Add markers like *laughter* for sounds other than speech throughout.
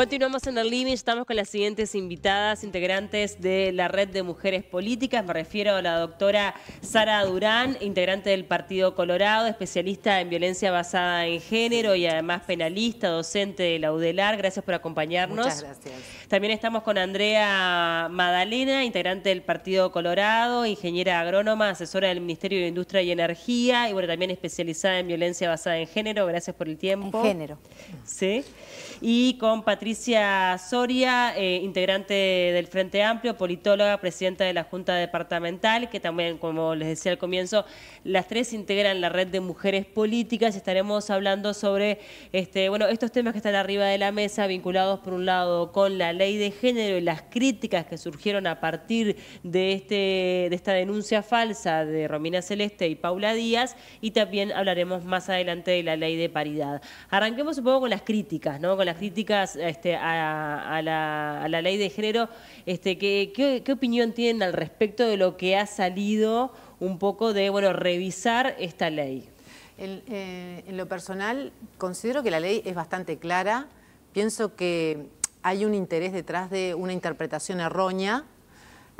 Continuamos en el living, estamos con las siguientes invitadas, integrantes de la Red de Mujeres Políticas. Me refiero a la doctora Sara Durán, integrante del Partido Colorado, especialista en violencia basada en género y además penalista, docente de la UDELAR. Gracias por acompañarnos. Muchas gracias. También estamos con Andrea Madalena, integrante del Partido Colorado, ingeniera agrónoma, asesora del Ministerio de Industria y Energía y bueno, también especializada en violencia basada en género. Gracias por el tiempo. En género. Sí. Y con Patricia Soria, eh, integrante del Frente Amplio, politóloga, presidenta de la Junta Departamental, que también, como les decía al comienzo, las tres integran la red de mujeres políticas. Estaremos hablando sobre este, bueno, estos temas que están arriba de la mesa, vinculados por un lado con la ley de género y las críticas que surgieron a partir de, este, de esta denuncia falsa de Romina Celeste y Paula Díaz, y también hablaremos más adelante de la ley de paridad. Arranquemos un poco con las críticas, ¿no? Con las críticas este, a, la, ley de género. Este, ¿qué, opinión tienen al respecto de lo que ha salido un poco de bueno revisar esta ley? Eh, en lo personal, considero que la ley es bastante clara. Pienso que hay un interés detrás de una interpretación errónea.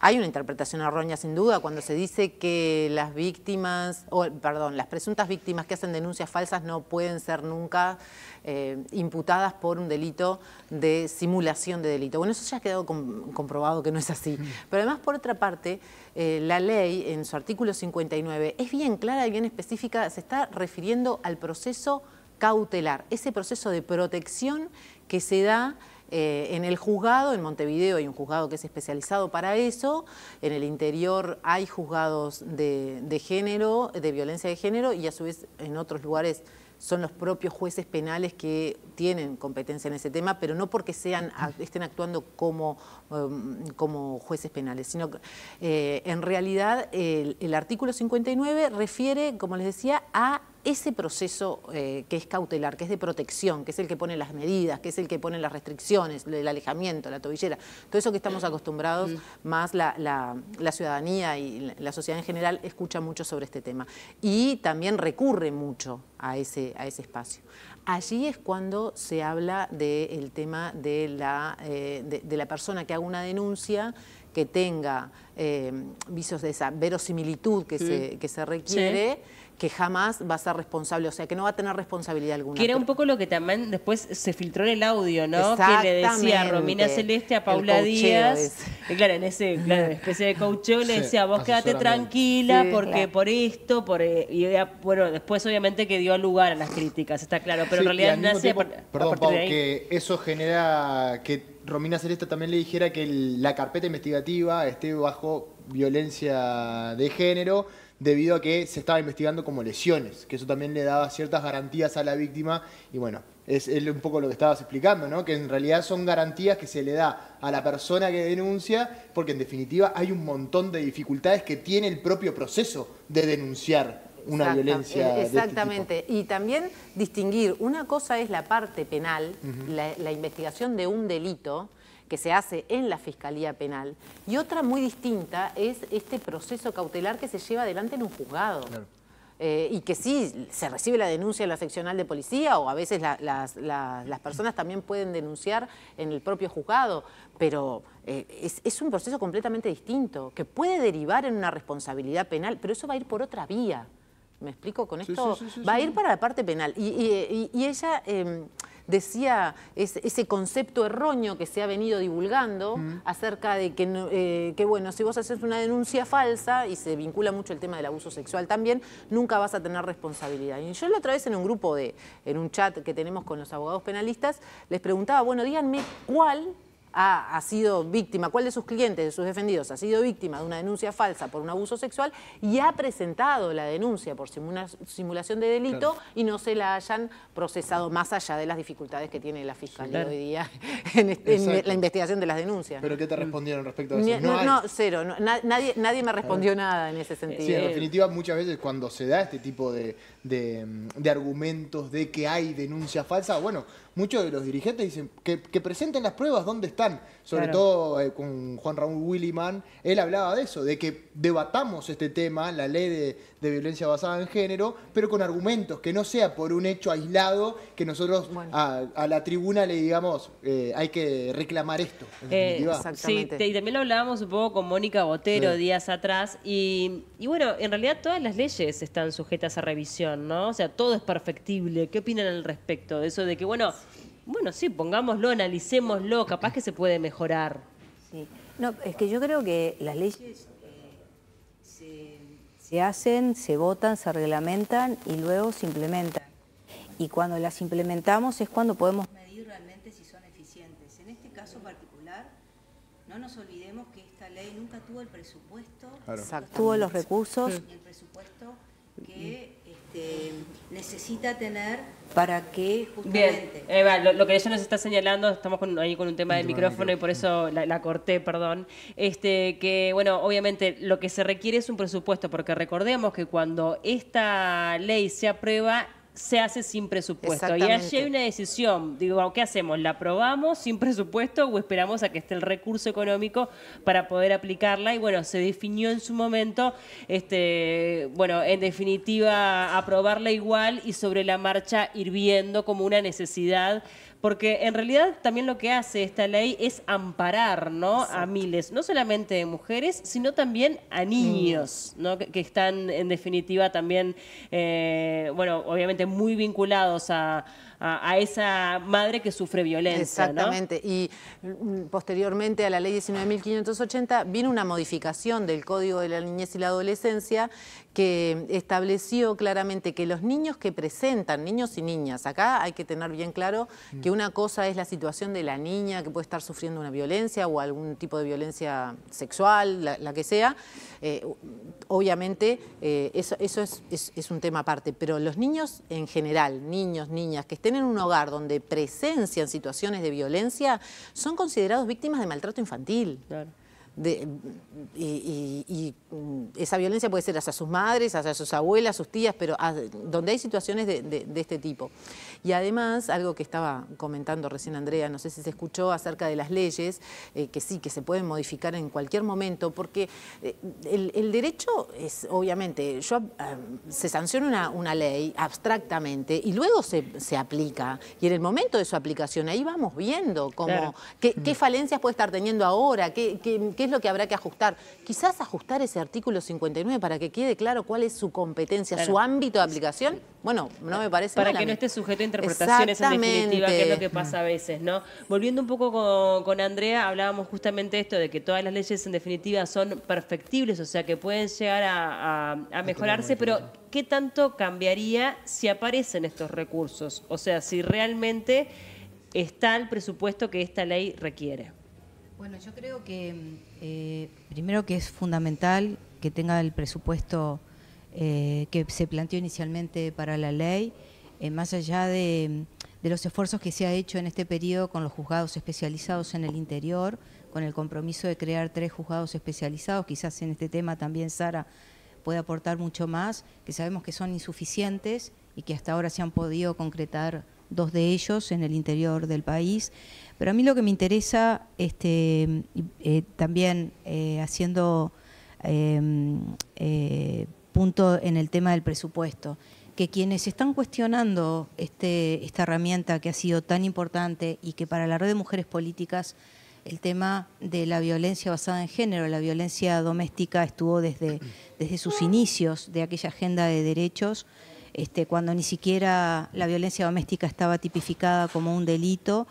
Hay una interpretación errónea sin duda cuando se dice que las víctimas, o perdón, las presuntas víctimas que hacen denuncias falsas no pueden ser nunca eh, imputadas por un delito de simulación de delito. Bueno, eso ya ha quedado comprobado que no es así. Pero además, por otra parte, eh, la ley en su artículo 59 es bien clara y bien específica, se está refiriendo al proceso cautelar, ese proceso de protección que se da eh, en el juzgado, en Montevideo hay un juzgado que es especializado para eso, en el interior hay juzgados de, género, de violencia de género y a su vez en otros lugares son los propios jueces penales que tienen competencia en ese tema, pero no porque sean, estén actuando como, um, como jueces penales, sino que eh, en realidad el, el artículo 59 refiere, como les decía, a ese proceso eh, que es cautelar, que es de protección, que es el que pone las medidas, que es el que pone las restricciones, el alejamiento, la tobillera, todo eso que estamos acostumbrados, más la, ciudadanía y la sociedad en general escucha mucho sobre este tema. Y también recurre mucho a ese, a ese espacio. Allí es cuando se habla del tema de la, eh, de, la persona que haga una denuncia que tenga eh, visos de esa verosimilitud que, se, que se requiere que jamás va a ser responsable, o sea, que no va a tener responsabilidad alguna. Que era un poco lo que también después se filtró en el audio, ¿no? Que le decía a Romina Celeste a Paula Díaz, y claro, en ese claro, especie de coacheo le decía, vos quédate tranquila porque por esto, por eh, y bueno, después obviamente que dio lugar a las críticas, está claro, pero en realidad nace Perdón, Pau, que eso genera que Romina Celeste también le dijera que la carpeta investigativa esté bajo violencia de género debido a que se estaba investigando como lesiones, que eso también le daba ciertas garantías a la víctima y bueno, es, un poco lo que estabas explicando, ¿no? que en realidad son garantías que se le da a la persona que denuncia porque en definitiva hay un montón de dificultades que tiene el propio proceso de denunciar una violencia. Este exactamente, y también distinguir, una cosa es la parte penal, la investigación de un delito, que se hace en la Fiscalía Penal. Y otra muy distinta es este proceso cautelar que se lleva adelante en un juzgado. Eh, y que sí, se recibe la denuncia en la seccional de policía o a veces las, personas también pueden denunciar en el propio juzgado, pero eh, es, un proceso completamente distinto, que puede derivar en una responsabilidad penal, pero eso va a ir por otra vía. ¿Me explico con esto? va a ir para la parte penal. Y, ella... Em, decía ese concepto erróneo que se ha venido divulgando acerca de que, eh, que, bueno, si vos haces una denuncia falsa, y se vincula mucho el tema del abuso sexual también, nunca vas a tener responsabilidad. Y yo la otra vez en un grupo, de, en un chat que tenemos con los abogados penalistas, les preguntaba, bueno, díganme cuál ha, sido víctima, cuál de sus clientes, de sus defendidos, ha sido víctima de una denuncia falsa por un abuso sexual y ha presentado la denuncia por simulación de delito y no se la hayan procesado más allá de las dificultades que tiene la Fiscalía hoy día *laughs* en, la investigación de las denuncias. ¿Pero qué te respondieron respecto a eso? No, no, cero. nadie, nadie me respondió nada en ese sentido. Sí, en definitiva, muchas veces cuando se da este tipo de, de argumentos de que hay denuncia falsa, bueno, muchos de los dirigentes dicen que, presenten las pruebas, ¿dónde están? Sobre todo eh, con Juan Raúl Williman, él hablaba de eso, de que debatamos este tema, la ley de, violencia basada en género, pero con argumentos, que no sea por un hecho aislado que nosotros a, la tribuna le digamos, eh, hay que reclamar esto. Eh, sí, y también lo hablábamos un poco con Mónica Botero días atrás, y, y bueno, en realidad todas las leyes están sujetas a revisión, ¿no? O sea, todo es perfectible. ¿Qué opinan al respecto de eso de que, bueno, bueno, sí, pongámoslo, analicémoslo, capaz que se puede mejorar. Sí. No, es que yo creo que las leyes se, hacen, se votan, se reglamentan y luego se implementan. Y cuando las implementamos es cuando podemos medir realmente si son eficientes. En este caso particular, no nos olvidemos que esta ley nunca tuvo el presupuesto, tuvo los recursos y el presupuesto que este, necesita tener para que justamente... Bien, Eva, lo, que ella nos está señalando, estamos ahí con un tema del micrófono y por eso la, corté, perdón, este, que bueno, obviamente lo que se requiere es un presupuesto, porque recordemos que cuando esta ley se aprueba, se hace sin presupuesto. Y allí hay una decisión, digo, ¿qué hacemos? ¿La aprobamos sin presupuesto o esperamos a que esté el recurso económico para poder aplicarla? Y bueno, se definió en su momento, este, bueno, en definitiva, aprobarla igual y sobre la marcha ir viendo como una necesidad porque en realidad también lo que hace esta ley es amparar ¿no? a miles, no solamente de mujeres, sino también a niños, ¿no? que, están en definitiva también, eh, bueno, obviamente muy vinculados a a, esa madre que sufre violencia. Exactamente. Y mm, posteriormente a la ley 19.580 vino una modificación del Código de la Niñez y la Adolescencia que estableció claramente que los niños que presentan, niños y niñas, acá hay que tener bien claro que una cosa es la situación de la niña que puede estar sufriendo una violencia o algún tipo de violencia sexual, la, que sea, eh, obviamente eh, eso, es, es, un tema aparte, pero los niños en general, niños, niñas, que estén en un hogar donde presencian situaciones de violencia, son considerados víctimas de maltrato infantil y, mm, esa violencia puede ser hacia sus madres, hacia sus abuelas, sus tías, pero donde hay situaciones de, este tipo. Y además, algo que estaba comentando recién Andrea, no sé si se escuchó acerca de las leyes, eh, que sí, que se pueden modificar en cualquier momento, porque eh, el, derecho es, obviamente, yo, ah, se sanciona una, ley abstractamente y luego se, aplica. Y en el momento de su aplicación, ahí vamos viendo cómo, qué, mm. falencias puede estar teniendo ahora, qué, qué, qué lo que habrá que ajustar? Quizás ajustar ese artículo 59 para que quede claro cuál es su competencia, su ámbito de aplicación. Bueno, no me parece Para que no esté sujeto interpretaciones en definitiva, que es lo que pasa a veces, ¿no? Volviendo un poco con, Andrea, hablábamos justamente esto de que todas las leyes en definitiva son perfectibles, o sea que pueden llegar a, a mejorarse, pero ¿qué tanto cambiaría si aparecen estos recursos? O sea, si realmente está el presupuesto que esta ley requiere. Bueno, yo creo que eh, primero que es fundamental que tenga el presupuesto eh, que se planteó inicialmente para la ley, eh, más allá de, los esfuerzos que se ha hecho en este periodo con los juzgados especializados en el interior, con el compromiso de crear tres juzgados especializados, quizás en este tema también Sara puede aportar mucho más, que sabemos que son insuficientes y que hasta ahora se han podido concretar dos de ellos en el interior del país. Pero a mí lo que me interesa, este, eh, también eh, haciendo em, punto en el tema del presupuesto, que quienes están cuestionando este, esta herramienta que ha sido tan importante y que para la red de mujeres políticas el tema de la violencia basada en género, la violencia doméstica estuvo desde, desde sus inicios de aquella agenda de derechos, este, cuando ni siquiera la violencia doméstica estaba tipificada como un delito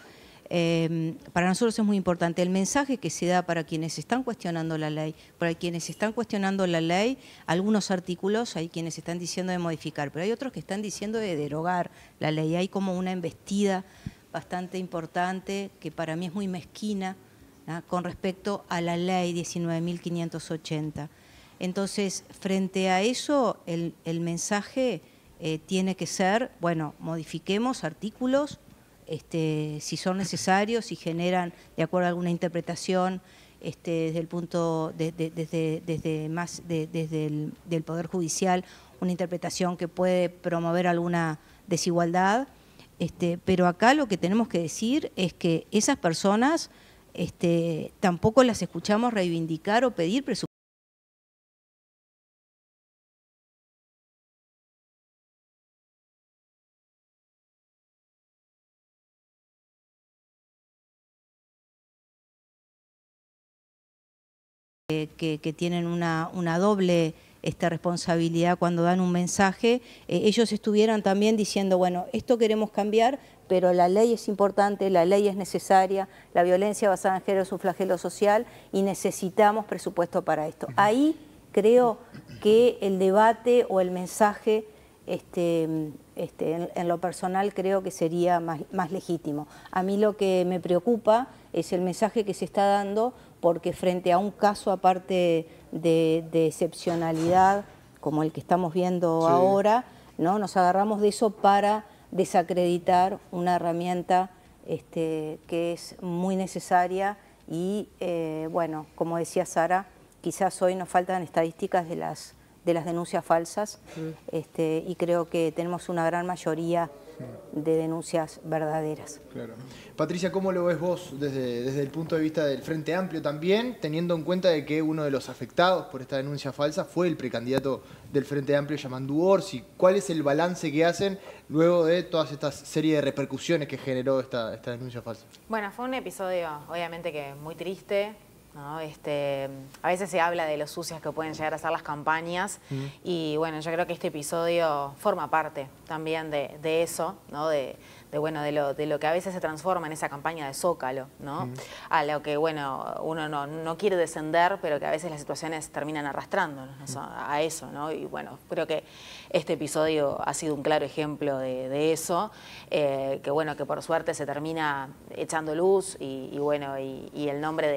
Em, para nosotros es muy importante el mensaje que se da para quienes están cuestionando la ley, para quienes están cuestionando la ley, algunos artículos hay quienes están diciendo de modificar, pero hay otros que están diciendo de derogar la ley. Hay como una embestida bastante importante que para mí es muy mezquina con respecto a la ley 19.580. Entonces, frente a eso, el, mensaje eh, tiene que ser, bueno, modifiquemos artículos, este, si son necesarios, si generan, de acuerdo a alguna interpretación, este, desde el punto, desde, más, desde el Poder Judicial, una interpretación que puede promover alguna desigualdad, Este, pero acá lo que tenemos que decir es que esas personas este, tampoco las escuchamos reivindicar o pedir presupuesto. Que, tienen una, doble esta responsabilidad cuando dan un mensaje, eh, ellos estuvieran también diciendo, bueno, esto queremos cambiar, pero la ley es importante, la ley es necesaria, la violencia basada en género es un flagelo social y necesitamos presupuesto para esto. Ahí creo que el debate o el mensaje este, este, en, lo personal creo que sería más, más legítimo. A mí lo que me preocupa es el mensaje que se está dando porque frente a un caso aparte de, excepcionalidad como el que estamos viendo ahora, ¿no? nos agarramos de eso para desacreditar una herramienta este, que es muy necesaria y, eh, bueno, como decía Sara, quizás hoy nos faltan estadísticas de las, de las denuncias falsas este, y creo que tenemos una gran mayoría de denuncias verdaderas. Claro. Patricia, ¿cómo lo ves vos desde, desde el punto de vista del Frente Amplio también, teniendo en cuenta de que uno de los afectados por esta denuncia falsa fue el precandidato del Frente Amplio, Yamandu Orsi? ¿Cuál es el balance que hacen luego de todas estas serie de repercusiones que generó esta, esta denuncia falsa? Bueno, fue un episodio obviamente que muy triste, este, a veces se habla de lo sucias que pueden llegar a ser las campañas y bueno, yo creo que este episodio forma parte también de, de eso, ¿no? de, de, bueno, de, lo, de lo que a veces se transforma en esa campaña de Zócalo, ¿no? A lo que, bueno, uno no, no, quiere descender, pero que a veces las situaciones terminan arrastrando a eso, ¿no? Y bueno, creo que este episodio ha sido un claro ejemplo de, eso, eh, que bueno, que por suerte se termina echando luz y, bueno, y, el nombre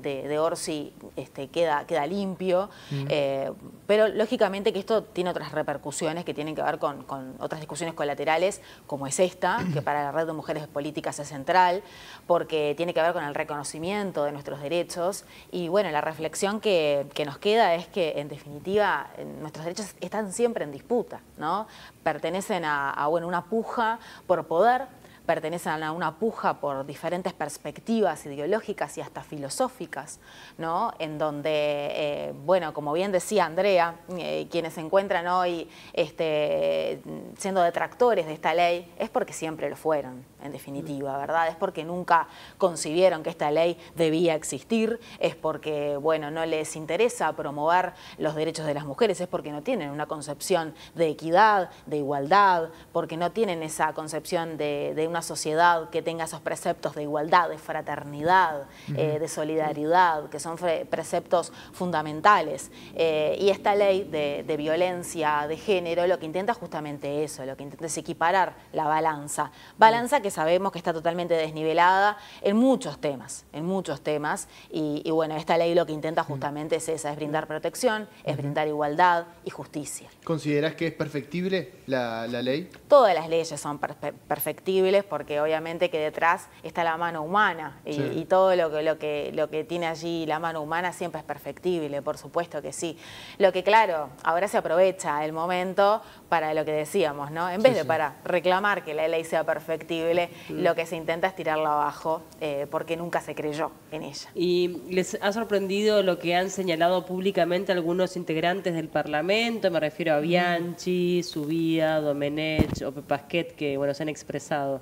de, de, Orsi este, queda, queda limpio, eh, pero lógicamente que esto tiene otras repercusiones que tienen que ver con, con otras discusiones colaterales, como es esta, que para la Red de Mujeres Políticas es central, porque tiene que ver con el reconocimiento de nuestros derechos. Y bueno, la reflexión que, nos queda es que, en definitiva, nuestros derechos están siempre en disputa, ¿no? Pertenecen a, a bueno, una puja por poder, pertenecen a una puja por diferentes perspectivas ideológicas y hasta filosóficas, ¿no? en donde, eh, bueno, como bien decía Andrea, eh, quienes se encuentran hoy este, siendo detractores de esta ley es porque siempre lo fueron, en definitiva, ¿verdad? Es porque nunca concibieron que esta ley debía existir, es porque, bueno, no les interesa promover los derechos de las mujeres, es porque no tienen una concepción de equidad, de igualdad, porque no tienen esa concepción de, de una sociedad que tenga esos preceptos de igualdad, de fraternidad, eh, de solidaridad, que son preceptos fundamentales. Eh, y esta ley de, violencia de género lo que intenta justamente eso, lo que intenta es equiparar la balanza. Balanza que sabemos que está totalmente desnivelada en muchos temas, en muchos temas. Y, bueno, esta ley lo que intenta justamente es esa, es brindar protección, es brindar igualdad y justicia. ¿Considerás que es perfectible la, ley? Todas las leyes son perfectibles porque obviamente que detrás está la mano humana y, todo lo que, lo, que, lo que tiene allí la mano humana siempre es perfectible, por supuesto que sí. Lo que claro, ahora se aprovecha el momento para lo que decíamos, ¿no? En vez de para reclamar que la ley sea perfectible, lo que se intenta es tirarla abajo eh, porque nunca se creyó en ella. ¿Y les ha sorprendido lo que han señalado públicamente algunos integrantes del Parlamento? Me refiero a Bianchi, Subía, Domenech o Pasquet, que bueno, se han expresado.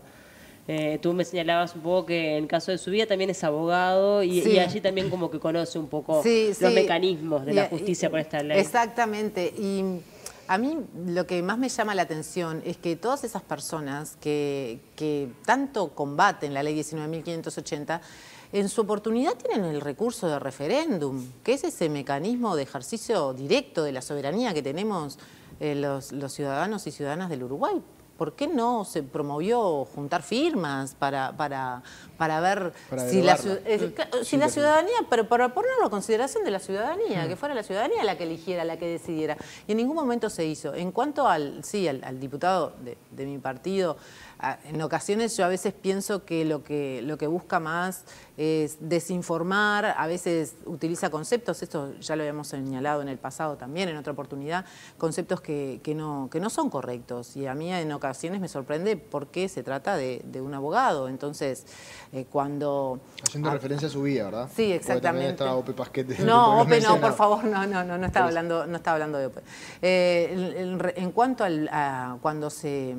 Eh, tú me señalabas un poco que en el caso de su vida también es abogado y, allí también como que conoce un poco los mecanismos de la justicia por esta ley. Exactamente. Y a mí lo que más me llama la atención es que todas esas personas que, que tanto combaten la ley 19.580 en su oportunidad tienen el recurso de referéndum, que es ese mecanismo de ejercicio directo de la soberanía que tenemos eh, los, los ciudadanos y ciudadanas del Uruguay. ¿Por qué no se promovió juntar firmas para, para, para ver si, la, si la, ciudadanía, pero para ponerlo a consideración de la ciudadanía, que fuera la ciudadanía la que eligiera, la que decidiera? Y en ningún momento se hizo. En cuanto al, sí, al, diputado de, mi partido, en ocasiones yo a veces pienso que lo que, lo que busca más es desinformar, a veces utiliza conceptos, esto ya lo habíamos señalado en el pasado también, en otra oportunidad, conceptos que, no, que no son correctos. Y a mí en ocasiones me sorprende por qué se trata de, un abogado. Entonces, eh, cuando... Haciendo referencia a su vida, ¿verdad? Sí, exactamente. Ope Pasquete. No, *laughs* Ope no, por favor, no, no, no, no estaba hablando, no estaba hablando de Ope. Eh, en, cuanto a cuando se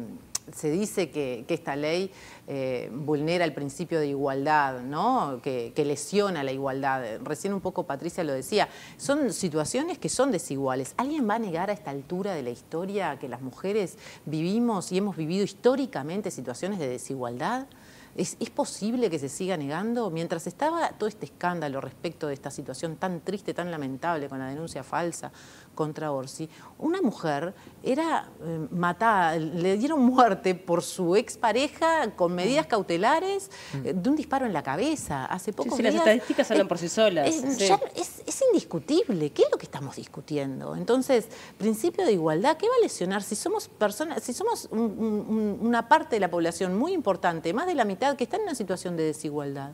se dice que, esta ley eh, vulnera el principio de igualdad, ¿no? Que, lesiona la igualdad. Recién un poco Patricia lo decía, son situaciones que son desiguales. ¿Alguien va a negar a esta altura de la historia que las mujeres vivimos y hemos vivido históricamente situaciones de desigualdad? ¿Es, posible que se siga negando? Mientras estaba todo este escándalo respecto de esta situación tan triste, tan lamentable con la denuncia falsa contra Orsi, una mujer era eh, matada, le dieron muerte por su expareja con medidas cautelares mm. eh, de un disparo en la cabeza hace poco. sí, las estadísticas hablan por sí solas. Es, indiscutible. ¿Qué es lo que estamos discutiendo? Entonces, principio de igualdad, ¿qué va a lesionar si somos personas, si somos una parte de la población muy importante, más de la mitad, que está en una situación de desigualdad?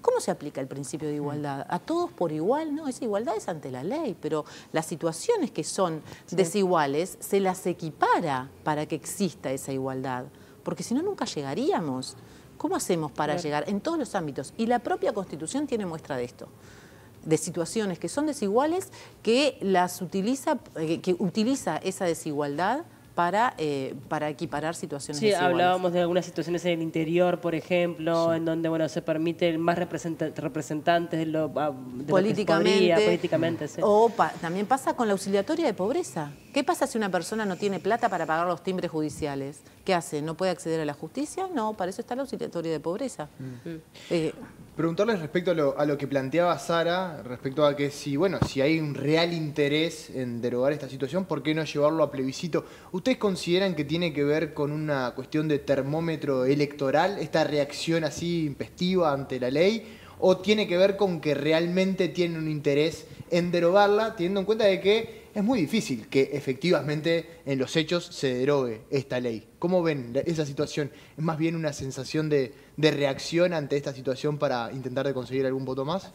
¿Cómo se aplica el principio de igualdad? ¿A todos por igual? No, esa igualdad es ante la ley, pero las situaciones que son desiguales se las equipara para que exista esa igualdad, porque si no nunca llegaríamos. ¿Cómo hacemos para llegar en todos los ámbitos? Y la propia Constitución tiene muestra de esto de situaciones que son desiguales que las utiliza, eh, que utiliza esa desigualdad para, eh, para equiparar situaciones Sí, hablábamos de algunas situaciones en el interior, por ejemplo, en donde bueno se permite más representantes de lo, ah, políticamente, políticamente O también pasa con la auxiliatoria de pobreza. ¿Qué pasa si una persona no tiene plata para pagar los timbres judiciales? ¿Qué hace? ¿No puede acceder a la justicia? No, para eso está la auxiliatoria de pobreza. Mm. Eh, Preguntarles respecto a lo, que planteaba Sara, respecto a que si, bueno, si hay un real interés en derogar esta situación, ¿por qué no llevarlo a plebiscito? ¿Ustedes consideran que tiene que ver con una cuestión de termómetro electoral, esta reacción así impestiva ante la ley? ¿O tiene que ver con que realmente tienen un interés en derogarla, teniendo en cuenta de que es muy difícil que efectivamente en los hechos se derogue esta ley? ¿Cómo ven esa situación? ¿Es más bien una sensación de, de reacción ante esta situación para intentar de conseguir algún voto más?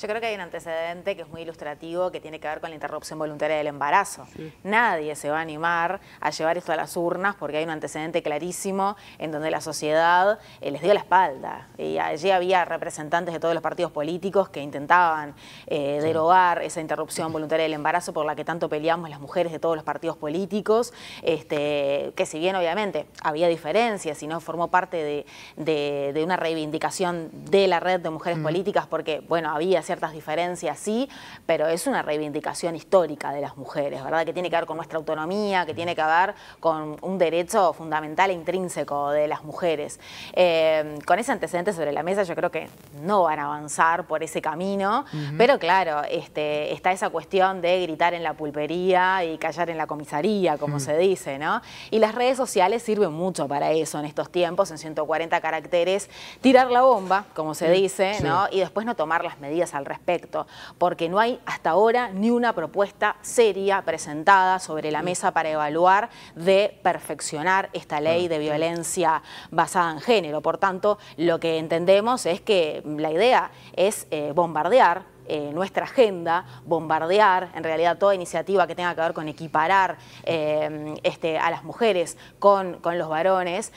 Yo creo que hay un antecedente que es muy ilustrativo que tiene que ver con la interrupción voluntaria del embarazo. Nadie se va a animar a llevar esto a las urnas porque hay un antecedente clarísimo en donde la sociedad eh, les dio la espalda. Y allí había representantes de todos los partidos políticos que intentaban eh, derogar esa interrupción voluntaria del embarazo por la que tanto peleamos las mujeres de todos los partidos políticos, este, que si bien obviamente había diferencias y no formó parte de de, una reivindicación de la red de mujeres mm. políticas, porque, bueno, había ciertas diferencias, sí, pero es una reivindicación histórica de las mujeres, ¿verdad? Que tiene que ver con nuestra autonomía, que tiene que ver con un derecho fundamental e intrínseco de las mujeres. Eh, con ese antecedente sobre la mesa, yo creo que no van a avanzar por ese camino, pero claro, este, está esa cuestión de gritar en la pulpería y callar en la comisaría, como mm. se dice, ¿no? Y las redes sociales sirven mucho para eso en estos tiempos, en 140 caracteres tirar la bomba, como se dice, ¿no? y después no tomar las medidas al respecto, porque no hay hasta ahora ni una propuesta seria presentada sobre la mesa para evaluar de perfeccionar esta ley de violencia basada en género. Por tanto, lo que entendemos es que la idea es eh, bombardear eh, nuestra agenda, bombardear en realidad toda iniciativa que tenga que ver con equiparar eh, este, a las mujeres con, los varones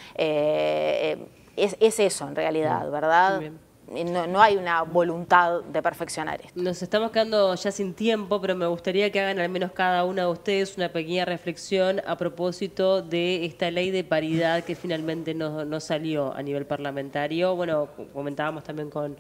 es, eso en realidad, ¿verdad? No, hay una voluntad de perfeccionar esto. Nos estamos quedando ya sin tiempo, pero me gustaría que hagan al menos cada una de ustedes una pequeña reflexión a propósito de esta ley de paridad que finalmente no, salió a nivel parlamentario. Bueno, comentábamos también con,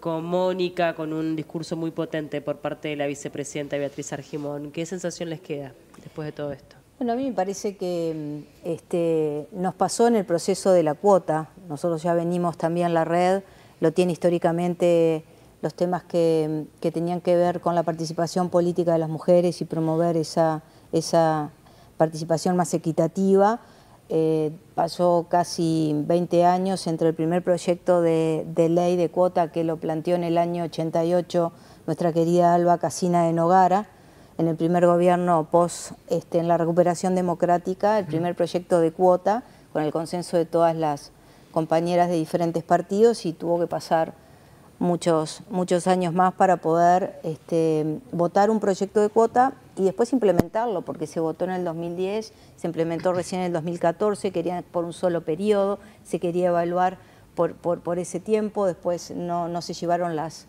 con Mónica, con un discurso muy potente por parte de la vicepresidenta Beatriz Argimón. ¿Qué sensación les queda después de todo esto? Bueno, a mí me parece que mm, este, nos pasó en el proceso de la cuota. Nosotros ya venimos también, la red lo tiene históricamente los temas que, tenían que ver con la participación política de las mujeres y promover esa, esa participación más equitativa. Eh, pasó casi 20 años entre el primer proyecto de, de, ley de cuota que lo planteó en el año 88 nuestra querida Alba Casina de Nogara, en el primer gobierno post, este, en la recuperación democrática, el primer proyecto de cuota, con el consenso de todas las compañeras de diferentes partidos y tuvo que pasar muchos, muchos años más para poder este, votar un proyecto de cuota y después implementarlo, porque se votó en el 2010, se implementó recién en el 2014, quería por un solo periodo, se quería evaluar por, por, ese tiempo, después no, no, se llevaron las,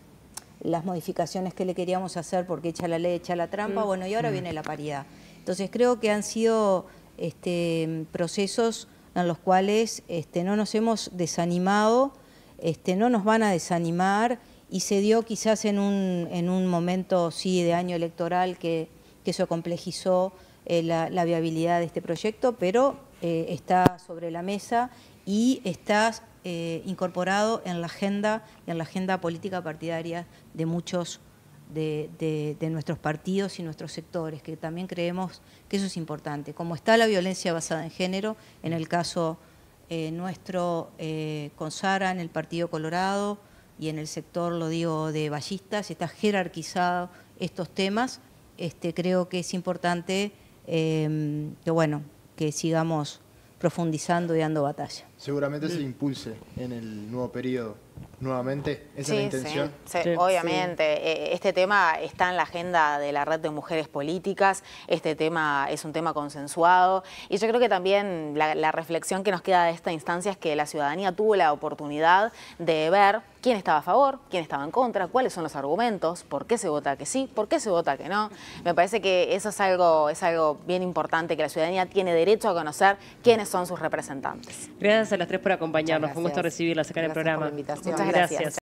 las modificaciones que le queríamos hacer porque echa la ley, echa la trampa, mm. bueno, y ahora mm. viene la paridad. Entonces creo que han sido este, procesos en los cuales este, no nos hemos desanimado, este, no nos van a desanimar y se dio quizás en un, en un momento, sí, de año electoral que, que eso complejizó eh, la, viabilidad de este proyecto, pero eh, está sobre la mesa y está eh, incorporado en la agenda, en la agenda política partidaria de muchos de, nuestros partidos y nuestros sectores, que también creemos que eso es importante. Como está la violencia basada en género, en el caso eh, nuestro eh, con Sara, en el Partido Colorado y en el sector, lo digo, de ballistas, está jerarquizado estos temas. Este, creo que es importante que, bueno, que sigamos profundizando y dando batalla. Seguramente se impulse en el nuevo periodo nuevamente? ¿Esa es la intención? Sí, obviamente. Eh, este tema está en la agenda de la red de mujeres políticas, este tema es un tema consensuado y yo creo que también la, reflexión que nos queda de esta instancia es que la ciudadanía tuvo la oportunidad de ver quién estaba a favor, quién estaba en contra, cuáles son los argumentos, por qué se vota que sí, por qué se vota que no. Me parece que eso es algo, es algo bien importante, que la ciudadanía tiene derecho a conocer quiénes son sus representantes. Gracias a las tres por acompañarnos. Fue un gusto recibirlas acá en el programa. Muchas gracias.